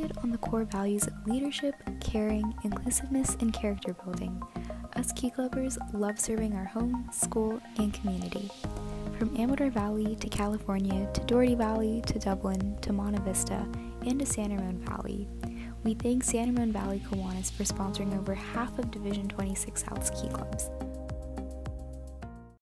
founded on the core values of leadership, caring, inclusiveness, and character building. Us Key Clubbers love serving our home, school, and community. From Amador Valley to California to Dougherty Valley to Dublin to Monte Vista and to San Ramon Valley, we thank San Ramon Valley Kiwanis for sponsoring over half of Division 26 South's Key Clubs.